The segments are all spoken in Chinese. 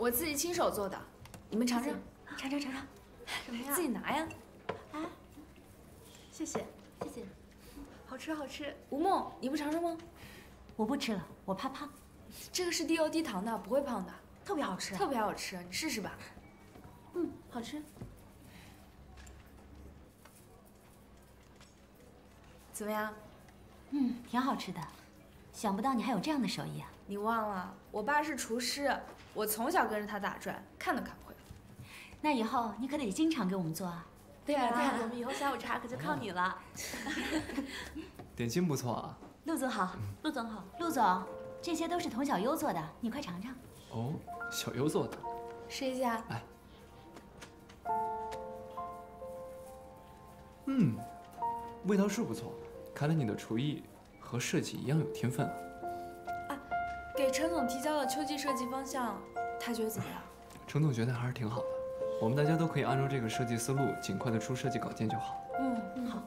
我自己亲手做的，你们尝尝，尝尝尝尝，什么呀？自己拿呀。哎，谢谢谢谢，好吃好吃。吴梦，你不尝尝吗？我不吃了，我怕胖。这个是低油低糖的，不会胖的，特别好吃，特别好吃，你试试吧。嗯，好吃。怎么样？嗯，挺好吃的。想不到你还有这样的手艺啊！你忘了，我爸是厨师，我从小跟着他打转，看都看不会。那以后你可得经常给我们做啊！对啊，对啊，我们以后下午茶可就靠你了。点心不错啊。陆总好，陆总好，陆总，这些都是童小优做的，你快尝尝。哦，小优做的，试一下。来。嗯，味道是不错，看来你的厨艺和设计一样有天分啊。啊，给陈总提交的秋季设计方向，他觉得怎么样？陈总觉得还是挺好的，我们大家都可以按照这个设计思路，尽快的出设计稿件就好。嗯，好。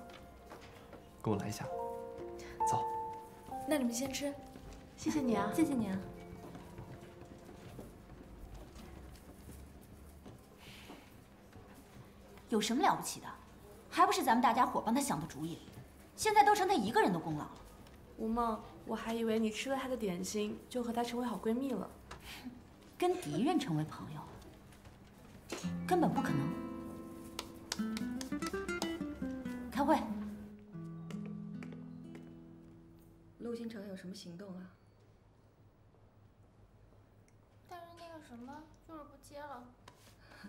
跟我来一下，走。那你们先吃，谢谢你啊，谢谢你啊。有什么了不起的？还不是咱们大家伙帮他想的主意，现在都成他一个人的功劳了。吴梦，我还以为你吃了他的点心就和他成为好闺蜜了，跟敌人成为朋友，根本不可能。开会。陆星辰有什么行动啊？但是那个什么就是不接了。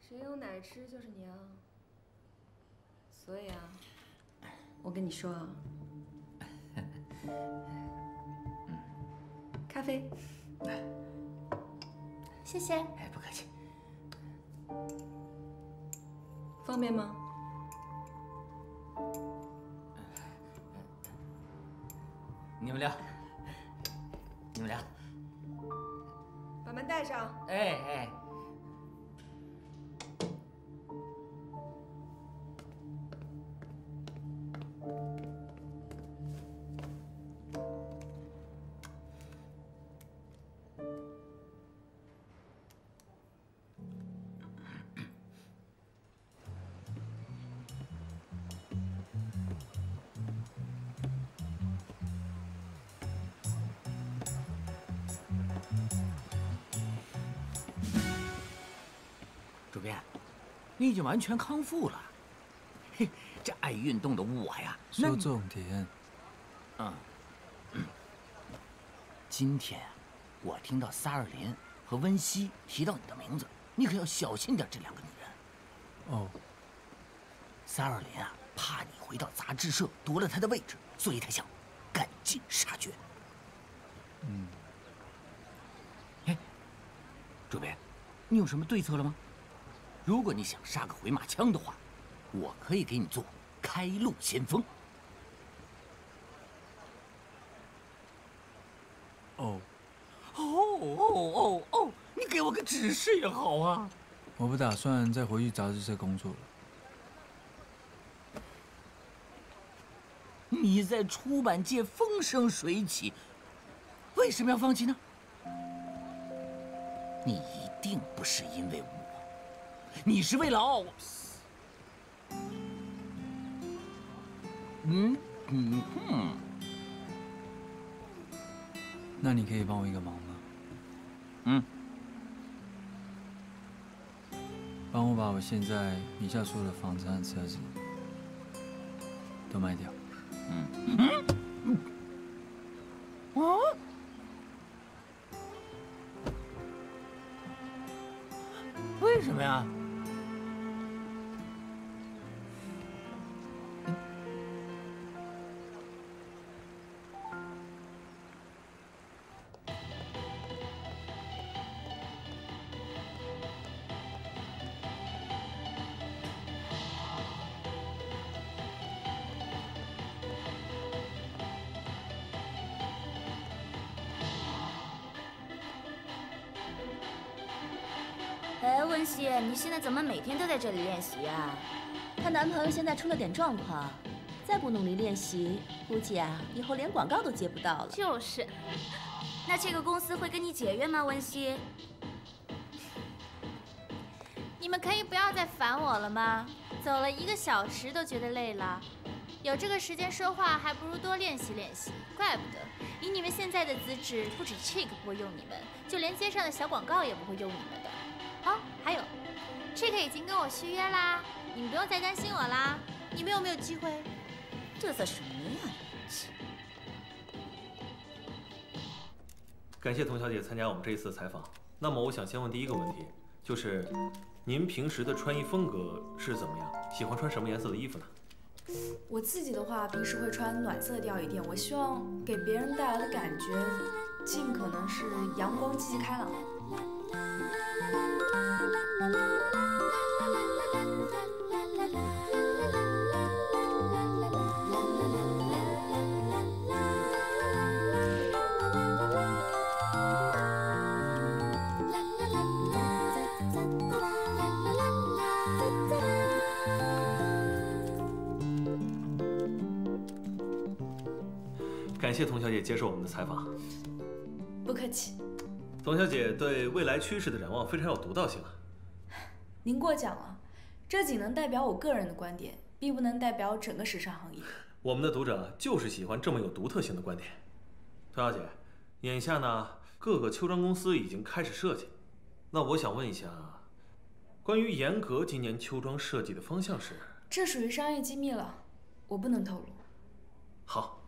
谁有奶吃就是娘。所以啊，我跟你说啊，咖啡，谢谢。哎，不客气。方便吗？你们聊，你们聊，把门带上。哎哎。你已经完全康复了，嘿，这爱运动的我呀，说重点。嗯，今天我听到萨尔林和温西提到你的名字，你可要小心点这两个女人。哦，萨尔林啊，怕你回到杂志社夺了他的位置，所以他想赶尽杀绝。嗯，哎，主编，你有什么对策了吗？如果你想杀个回马枪的话，我可以给你做开路先锋。哦，哦哦哦哦！你给我个指示也好啊。我不打算再回去杂志社工作了。你在出版界风生水起，为什么要放弃呢？你一定不是因为我。你是为了奥，嗯嗯哼，那你可以帮我一个忙吗？嗯，帮我把我现在名下所有的房子和车子都卖掉。嗯嗯，啊？为什么呀？温熙，你现在怎么每天都在这里练习啊？她男朋友现在出了点状况，再不努力练习，估计啊，以后连广告都接不到了。就是，那这个公司会跟你解约吗，温熙？你们可以不要再烦我了吗？走了一个小时都觉得累了，有这个时间说话，还不如多练习练习。怪不得，以你们现在的资质，不止 Chick 不会用你们，就连街上的小广告也不会用你们的。哦，还有，Chick 已经跟我续约啦，你们不用再担心我啦。你们有没有机会？嘚瑟什么呀？感谢童小姐参加我们这一次的采访。那么，我想先问第一个问题，就是您平时的穿衣风格是怎么样？喜欢穿什么颜色的衣服呢？我自己的话，平时会穿暖色调一点。我希望给别人带来的感觉，尽可能是阳光、积极、开朗。谢童小姐接受我们的采访。不客气。童小姐对未来趋势的展望非常有独到性啊。您过奖了，这仅能代表我个人的观点，并不能代表整个时尚行业。我们的读者就是喜欢这么有独特性的观点。童小姐，眼下呢，各个秋装公司已经开始设计，那我想问一下，关于严格今年秋装设计的方向是？这属于商业机密了，我不能透露。好，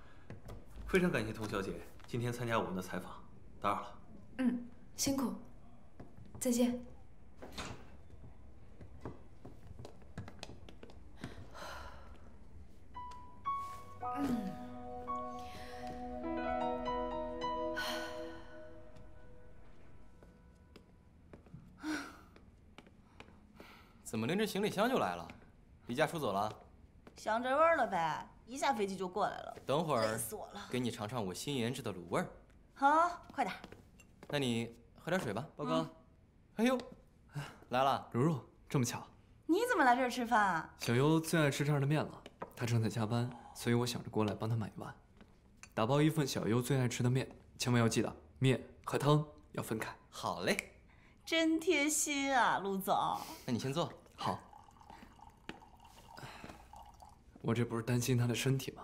非常感谢童小姐今天参加我们的采访，打扰了。嗯，辛苦，再见。嗯，怎么拎着行李箱就来了？离家出走了？想这味儿了呗，一下飞机就过来了。等会儿累死我了。给你尝尝我新研制的卤味儿。好，快点。那你喝点水吧。报告。哎呦，来了，如如，这么巧。你怎么来这儿吃饭啊？小优最爱吃这儿的面了，他正在加班，所以我想着过来帮他买一碗。打包一份小优最爱吃的面，千万要记得面和汤要分开。好嘞。真贴心啊，陆总。那你先坐。好。我这不是担心他的身体吗？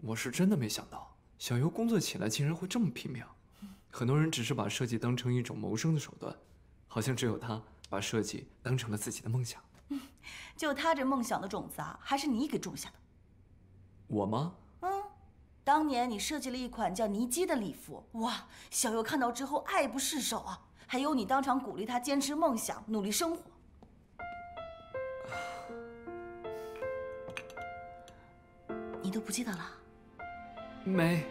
我是真的没想到，小优工作起来竟然会这么拼命。很多人只是把设计当成一种谋生的手段，好像只有他把设计当成了自己的梦想。就他这梦想的种子啊，还是你给种下的。我吗？嗯，当年你设计了一款叫尼基的礼服，哇，小优看到之后爱不释手啊，还有你当场鼓励他坚持梦想，努力生活。你都不记得了？没，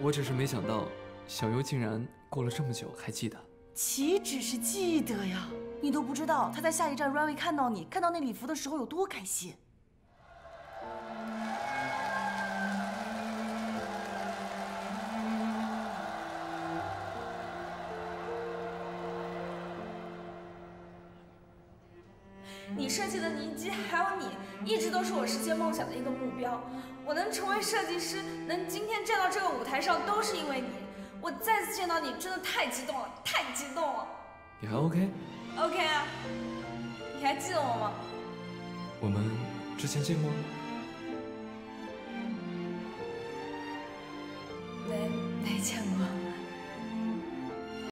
我只是没想到，小优竟然过了这么久还记得。岂止是记得呀，你都不知道他在下一站 runway 看到你，看到那礼服的时候有多开心。设计的尼基，还有你，一直都是我实现梦想的一个目标。我能成为设计师，能今天站到这个舞台上，都是因为你。我再次见到你，真的太激动了，太激动了。你还 OK？OK OK 啊，你还记得我吗？我们之前见过。